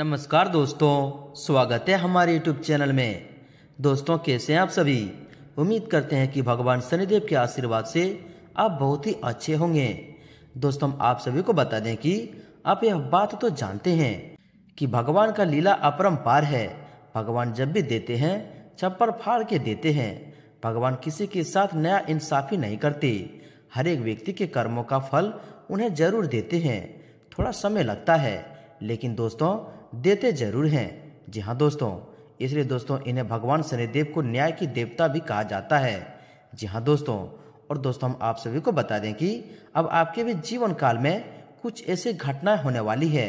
नमस्कार दोस्तों, स्वागत है हमारे YouTube चैनल में। दोस्तों, कैसे हैं आप सभी? उम्मीद करते हैं कि भगवान शनिदेव के आशीर्वाद से आप बहुत ही अच्छे होंगे। दोस्तों, हम आप सभी को बता दें कि आप यह बात तो जानते हैं कि भगवान का लीला अपरंपार है। भगवान जब भी देते हैं, छप्पर फाड़ के देते हैं। भगवान किसी के साथ नया इंसाफी नहीं करते। हर एक व्यक्ति के कर्मों का फल उन्हें ज़रूर देते हैं। थोड़ा समय लगता है, लेकिन दोस्तों देते ज़रूर हैं। जी हाँ दोस्तों, इसलिए दोस्तों इन्हें भगवान शनिदेव को न्याय की देवता भी कहा जाता है। जी हाँ दोस्तों, और दोस्तों हम आप सभी को बता दें कि अब आपके भी जीवन काल में कुछ ऐसी घटनाएँ होने वाली है।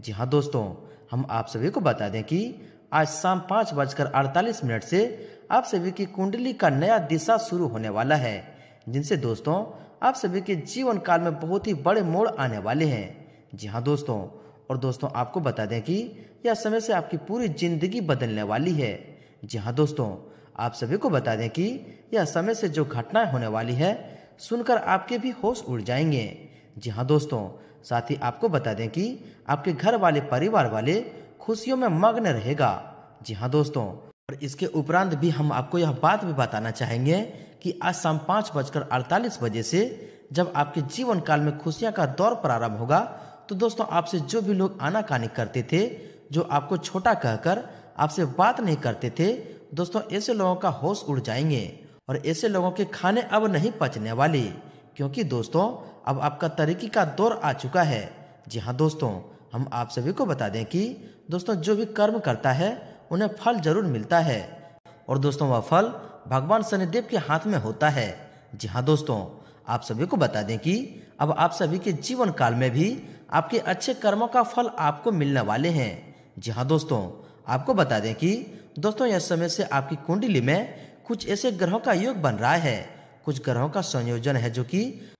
जी हाँ दोस्तों, हम आप सभी को बता दें कि आज शाम पाँच बजकर अड़तालीस मिनट से आप सभी की कुंडली का नया दिशा शुरू होने वाला है, जिनसे दोस्तों आप सभी के जीवन काल में बहुत ही बड़े मोड़ आने वाले हैं। जी हाँ दोस्तों और दोस्तों, आपको बता दें कि यह समय से आपकी पूरी ज़िंदगी बदलने वाली है। जी हाँ दोस्तों, आप सभी को बता दें कि यह समय से जो घटनाएँ होने वाली है, सुनकर आपके भी होश उड़ जाएँगे। जी हाँ दोस्तों, साथ ही आपको बता दें कि आपके घर वाले परिवार वाले खुशियों में मग्न रहेगा। जी हाँ दोस्तों, और इसके उपरांत भी हम आपको यह बात भी बताना चाहेंगे कि आज शाम पाँच बजकर अड़तालीस बजे से जब आपके जीवन काल में खुशियाँ का दौर प्रारंभ होगा तो दोस्तों, आपसे जो भी लोग आनाकानी करते थे, जो आपको छोटा कहकर आपसे बात नहीं करते थे, दोस्तों, ऐसे लोगों का होश उड़ जाएँगे और ऐसे लोगों के खाने अब नहीं पचने वाले। क्योंकि दोस्तों, अब आपका तरक्की का दौर आ चुका है। जी हाँ दोस्तों, हम आप सभी को बता दें कि दोस्तों, जो भी कर्म करता है, उन्हें फल ज़रूर मिलता है। और दोस्तों, वह फल भगवान शनिदेव के हाथ में होता है। जी हाँ दोस्तों, आप सभी को बता दें कि अब आप सभी के जीवन काल में भी आपके अच्छे कर्मों का फल आपको मिलने वाले हैं। जी हाँ दोस्तों, आपको बता दें कि दोस्तों यह समय से आपकी कुंडली में कुछ ऐसे ग्रहों का योग बन रहा है। कुछ ग्रहों का संयोजन है जो कि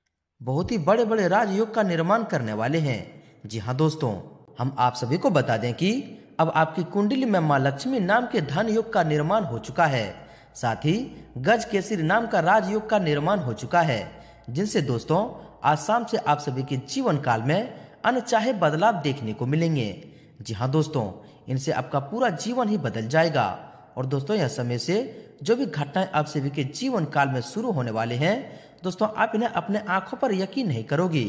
बहुत ही बड़े बड़े राजयोग का निर्माण करने वाले हैं। जी हाँ दोस्तों, हम आप सभी को बता दें कि अब आपकी कुंडली में माँ लक्ष्मी नाम के धन योग का निर्माण हो चुका है। साथ ही गज केसरी नाम का राजयोग का निर्माण हो चुका है, जिनसे दोस्तों आज शाम से आप सभी के जीवन काल में अनचाहे बदलाव देखने को मिलेंगे। जी हाँ दोस्तों, इनसे आपका पूरा जीवन ही बदल जाएगा। और दोस्तों, यह समय से जो भी घटनाएँ आप सभी के जीवन काल में शुरू होने वाले हैं, दोस्तों, आप इन्हें अपने आँखों पर यकीन नहीं करोगे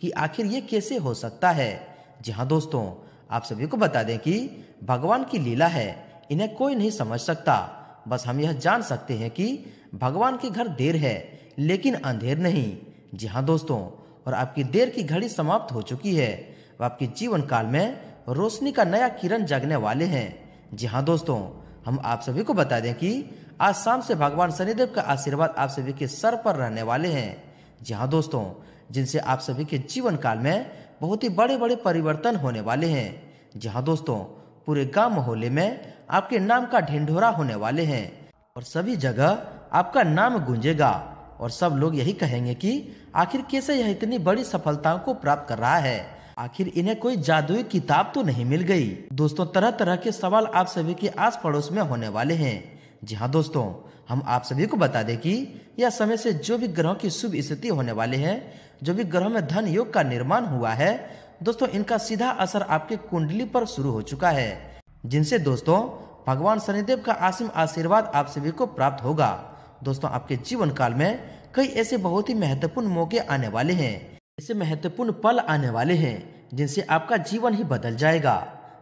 कि आखिर ये कैसे हो सकता है। जी हाँ दोस्तों, आप सभी को बता दें कि भगवान की लीला है, इन्हें कोई नहीं समझ सकता। बस हम यह जान सकते हैं कि भगवान के घर देर है, लेकिन अंधेर नहीं। जी हाँ दोस्तों और आपकी देर की घड़ी समाप्त हो चुकी है। वह आपके जीवन काल में रोशनी का नया किरण जगने वाले हैं। जी हाँ दोस्तों, हम आप सभी को बता दें कि आज शाम से भगवान शनिदेव का आशीर्वाद आप सभी के सर पर रहने वाले हैं। जी हाँ दोस्तों, जिनसे आप सभी के जीवन काल में बहुत ही बड़े बड़े परिवर्तन होने वाले हैं। जी हाँ दोस्तों, पूरे गाँव मोहल्ले में आपके नाम का ढिंढोरा होने वाले हैं और सभी जगह आपका नाम गूंजेगा। और सब लोग यही कहेंगे कि, आखिर कैसे यह इतनी बड़ी सफलताओं को प्राप्त कर रहा है? आखिर इन्हें कोई जादुई किताब तो नहीं मिल गई? दोस्तों तरह तरह के सवाल आप सभी के आस पड़ोस में होने वाले हैं। जी हाँ दोस्तों, हम आप सभी को बता दें कि, यह समय से जो भी ग्रहों की शुभ स्थिति होने वाले हैं, जो भी ग्रहों में धन योग का निर्माण हुआ है, दोस्तों, इनका सीधा असर आपके कुंडली पर शुरू हो चुका है, जिनसे दोस्तों, भगवान शनिदेव का आसिम आशीर्वाद आप सभी को प्राप्त होगा। दोस्तों, आपके जीवन काल में कई ऐसे बहुत ही महत्वपूर्ण मौके आने वाले हैं। ऐसे महत्वपूर्ण पल आने वाले हैं, जिनसे आपका जीवन ही बदल जाएगा।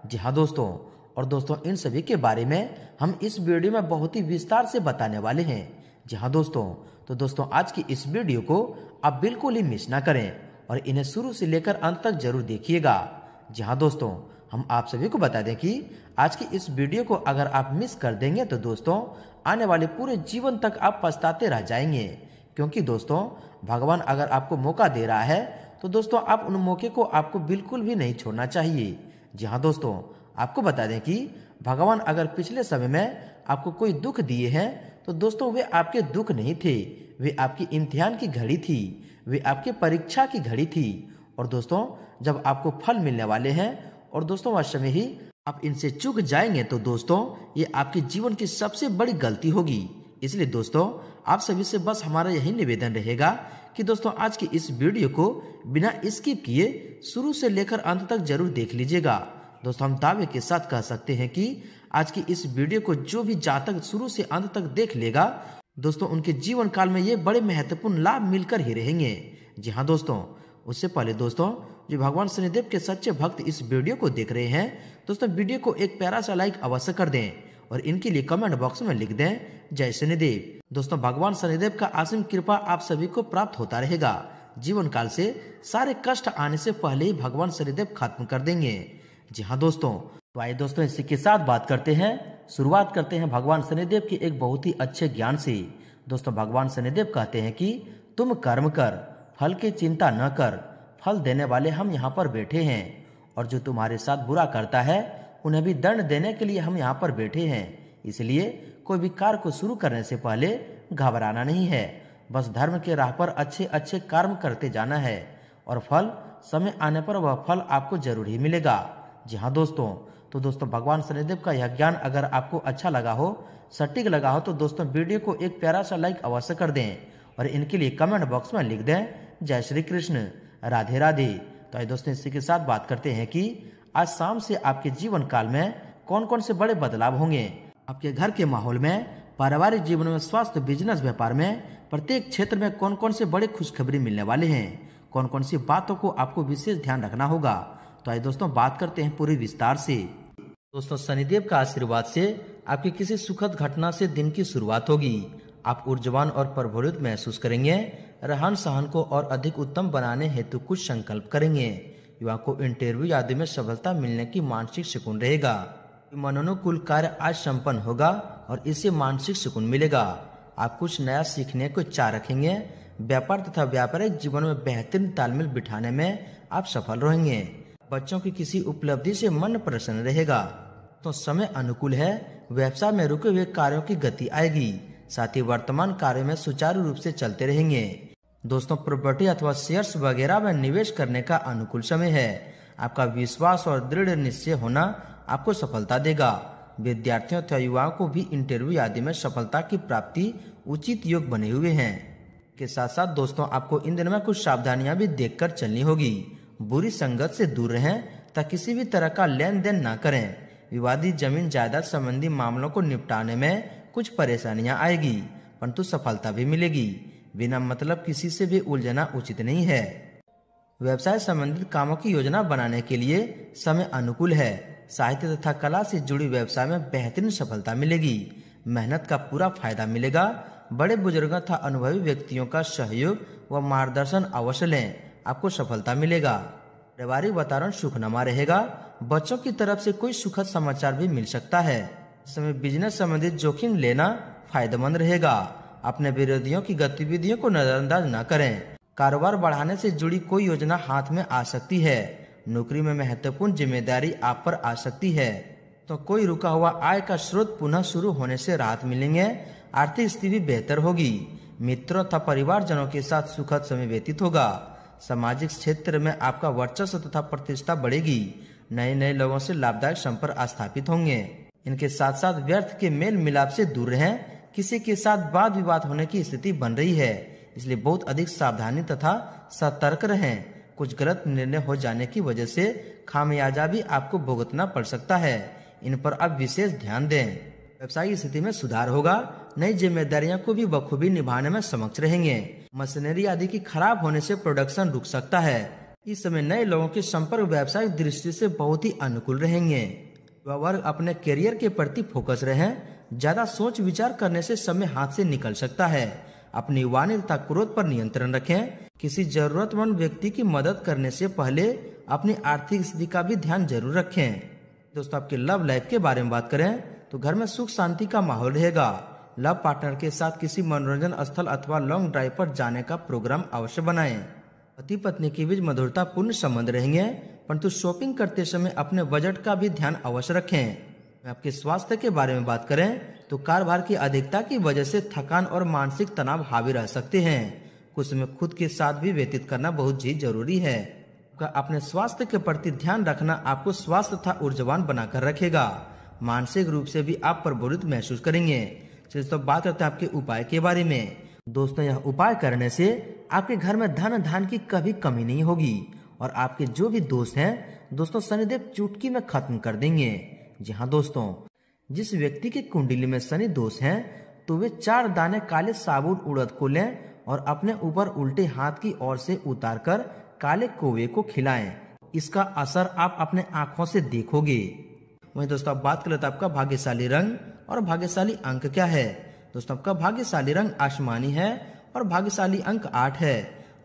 जी हाँ दोस्तों, और दोस्तों, इन सभी के बारे में हम इस वीडियो में बहुत ही विस्तार से बताने वाले हैं। जी हाँ दोस्तों तो दोस्तों, आज की इस वीडियो को आप बिल्कुल ही मिस ना करें और इन्हें शुरू से लेकर अंत तक ज़रूर देखिएगा। जी हाँ दोस्तों हम आप सभी को बता दें कि आज की इस वीडियो को अगर आप मिस कर देंगे तो दोस्तों, आने वाले पूरे जीवन तक आप पछताते रह जाएँगे। क्योंकि दोस्तों, भगवान अगर आपको मौका दे रहा है तो दोस्तों आप उन मौके को आपको बिल्कुल भी नहीं छोड़ना चाहिए। जी हाँ दोस्तों, आपको बता दें कि भगवान अगर पिछले समय में आपको कोई दुख दिए हैं तो दोस्तों वे आपके दुख नहीं थे। वे आपकी इम्तिहान की घड़ी थी। वे आपकी परीक्षा की घड़ी थी। और दोस्तों, जब आपको फल मिलने वाले हैं और दोस्तों वह समय ही आप इनसे चुक जाएँगे तो दोस्तों, ये आपके जीवन की सबसे बड़ी गलती होगी। इसलिए दोस्तों, आप सभी से बस हमारा यही निवेदन रहेगा कि दोस्तों, आज की इस वीडियो को बिना स्किप किए शुरू से लेकर अंत तक ज़रूर देख लीजिएगा। दोस्तों, हम दावे के साथ कह सकते हैं कि आज की इस वीडियो को जो भी जातक शुरू से अंत तक देख लेगा, दोस्तों, उनके जीवन काल में ये बड़े महत्वपूर्ण लाभ मिलकर ही रहेंगे। जी हाँ दोस्तों, उससे पहले दोस्तों जो भगवान शनिदेव के सच्चे भक्त इस वीडियो को देख रहे हैं, दोस्तों वीडियो को एक प्यारा सा लाइक अवश्य कर दें और इनके लिए कमेंट बॉक्स में लिख दें, जय शनिदेव। दोस्तों भगवान शनिदेव का आसिम कृपा आप सभी को प्राप्त होता रहेगा। जीवन काल से सारे कष्ट आने से पहले ही भगवान शनिदेव खत्म कर देंगे। जी हाँ दोस्तों तो आइए दोस्तों इसी के साथ बात करते हैं। शुरुआत करते हैं भगवान शनिदेव के एक बहुत ही अच्छे ज्ञान से। दोस्तों भगवान शनिदेव कहते हैं कि, तुम कर्म कर, फल की चिंता न कर फल देने वाले हम यहाँ पर बैठे हैं, और जो तुम्हारे साथ बुरा करता है, उन्हें भी दंड देने के लिए हम यहाँ पर बैठे हैं। इसलिए कोई भी कार्य को शुरू करने से पहले घबराना नहीं है। बस धर्म के राह पर अच्छे अच्छे कर्म करते जाना है, और फल समय आने पर वह फल आपको ज़रूर ही मिलेगा। जी हाँ दोस्तों तो दोस्तों भगवान शनिदेव का यह ज्ञान अगर आपको अच्छा लगा हो, सटीक लगा हो तो दोस्तों वीडियो को एक प्यारा सा लाइक अवश्य कर दें, और इनके लिए कमेंट बॉक्स में लिख दें, जय श्री कृष्ण। राधे राधे। तो आइए दोस्तों, इसी के साथ बात करते हैं कि आज शाम से आपके जीवन काल में कौन कौन से बड़े बदलाव होंगे? आपके घर के माहौल में, पारिवारिक जीवन में, स्वास्थ्य, बिज़नेस, व्यापार में, प्रत्येक क्षेत्र में कौन कौन से बड़े खुशखबरी मिलने वाले हैं? कौन कौन सी बातों को आपको विशेष ध्यान रखना होगा? तो आइए दोस्तों, बात करते हैं पूरी विस्तार से। दोस्तों, शनिदेव का आशीर्वाद से आपकी किसी सुखद घटना से दिन की शुरुआत होगी। आप ऊर्जवान और प्रभुरित महसूस करेंगे। रहन सहन को और अधिक उत्तम बनाने हेतु कुछ संकल्प करेंगे। युवा को इंटरव्यू आदि में सफलता मिलने की मानसिक सुकून रहेगा। मनोनुकूल कार्य आज संपन्न होगा और इससे मानसिक सुकून मिलेगा। आप कुछ नया सीखने को चाह रखेंगे। व्यापार तथा व्यापारिक जीवन में बेहतरीन तालमेल बिठाने में आप सफल रहेंगे। बच्चों की किसी उपलब्धि से मन प्रसन्न रहेगा। तो समय अनुकूल है। व्यवसाय में रुके हुए कार्यों की गति आएगी। साथ ही वर्तमान कार्य में सुचारू रूप से चलते रहेंगे। दोस्तों प्रॉपर्टी अथवा शेयर्स वगैरह में निवेश करने का अनुकूल समय है। आपका विश्वास और दृढ़ निश्चय होना आपको सफलता देगा। विद्यार्थियों तथा युवाओं को भी इंटरव्यू आदि में सफलता की प्राप्ति उचित योग बने हुए हैं। के साथ साथ दोस्तों, आपको इन दिनों में कुछ सावधानियाँ भी देखकर चलनी होगी। बुरी संगत से दूर रहें तथा किसी भी तरह का लेन देन न करें। विवादित ज़मीन जायदाद संबंधी मामलों को निपटाने में कुछ परेशानियाँ आएगी, परंतु सफलता भी मिलेगी। बिना मतलब किसी से भी उलझना उचित नहीं है। व्यवसाय संबंधित कामों की योजना बनाने के लिए समय अनुकूल है। साहित्य तथा कला से जुड़ी व्यवसाय में बेहतरीन सफलता मिलेगी। मेहनत का पूरा फ़ायदा मिलेगा। बड़े बुज़ुर्गों तथा अनुभवी व्यक्तियों का सहयोग व मार्गदर्शन अवश्य लें। आपको सफलता मिलेगा। पारिवारिक वातावरण सुखनमा रहेगा। बच्चों की तरफ़ से कोई सुखद समाचार भी मिल सकता है। समय बिज़नेस संबंधित जोखिम लेना फ़ायदेमंद रहेगा। अपने विरोधियों की गतिविधियों को नजरअंदाज न करें। कारोबार बढ़ाने से जुड़ी कोई योजना हाथ में आ सकती है। नौकरी में महत्वपूर्ण ज़िम्मेदारी आप पर आ सकती है। तो कोई रुका हुआ आय का स्रोत पुनः शुरू होने से राहत मिलेंगे। आर्थिक स्थिति बेहतर होगी। मित्रों तथा परिवारजनों के साथ सुखद समय व्यतीत होगा। सामाजिक क्षेत्र में आपका वर्चस्व तथा प्रतिष्ठा बढ़ेगी। नए नए लोगों से लाभदायक संपर्क स्थापित होंगे। इनके साथ साथ व्यर्थ के मेल मिलाप से दूर रहें। किसी के साथ वाद विवाद होने की स्थिति बन रही है, इसलिए बहुत अधिक सावधानी तथा सतर्क रहें। कुछ गलत निर्णय हो जाने की वजह से खामियाजा भी आपको भुगतना पड़ सकता है। इन पर आप विशेष ध्यान दें। व्यवसायिक स्थिति में सुधार होगा। नई जिम्मेदारियों को भी बखूबी निभाने में समक्ष रहेंगे। मशीनरी आदि की खराब होने से प्रोडक्शन रुक सकता है। इस समय नए लोगों के संपर्क व्यवसायिक दृष्टि से बहुत ही अनुकूल रहेंगे। वर्ग अपने करियर के प्रति फोकस रहे। ज़्यादा सोच विचार करने से समय हाथ से निकल सकता है। अपनी वाणी तथा क्रोध पर नियंत्रण रखें। किसी जरूरतमंद व्यक्ति की मदद करने से पहले अपनी आर्थिक स्थिति का भी ध्यान ज़रूर रखें। दोस्तों, आपके लव लाइफ के बारे में बात करें तो घर में सुख शांति का माहौल रहेगा। लव पार्टनर के साथ किसी मनोरंजन स्थल अथवा लॉन्ग ड्राइव पर जाने का प्रोग्राम अवश्य बनाएँ। पति पत्नी के बीच मधुरता पूर्ण संबंध रहेंगे, परंतु शॉपिंग करते समय अपने बजट का भी ध्यान अवश्य रखें। आपके स्वास्थ्य के बारे में बात करें तो कार्यभार की अधिकता की वजह से थकान और मानसिक तनाव हावी रह सकते हैं। कुछ समय खुद के साथ भी व्यतीत करना बहुत ही ज़रूरी है। अपने स्वास्थ्य के प्रति ध्यान रखना आपको स्वास्थ्य तथा ऊर्जवान बनाकर रखेगा। मानसिक रूप से भी आप प्रबोधित महसूस करेंगे। चलिए तो बात करते हैं आपके उपाय के बारे में। दोस्तों, यह उपाय करने से आपके घर में धन धान की कभी कमी नहीं होगी और आपके जो भी दोस्त हैं, दोस्तों, शनिदेव चुटकी में खत्म कर देंगे। जी हाँ दोस्तों, जिस व्यक्ति की कुंडली में शनि दोष है तो वे चार दाने काले साबुन उड़द को लें और अपने ऊपर उल्टे हाथ की ओर से उतारकर काले कोवे को खिलाएँ। इसका असर आप अपने आँखों से देखोगे। वहीं दोस्तों, अब बात कर लेते आपका भाग्यशाली रंग और भाग्यशाली अंक क्या है। दोस्तों, आपका भाग्यशाली रंग आसमानी है और भाग्यशाली अंक आठ है।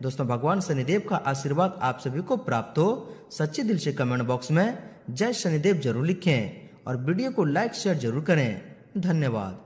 दोस्तों, भगवान शनिदेव का आशीर्वाद आप सभी को प्राप्त हो। सच्चे दिल से कमेंट बॉक्स में जय शनिदेव ज़रूर लिखें। और वीडियो को लाइक शेयर ज़रूर करें। धन्यवाद।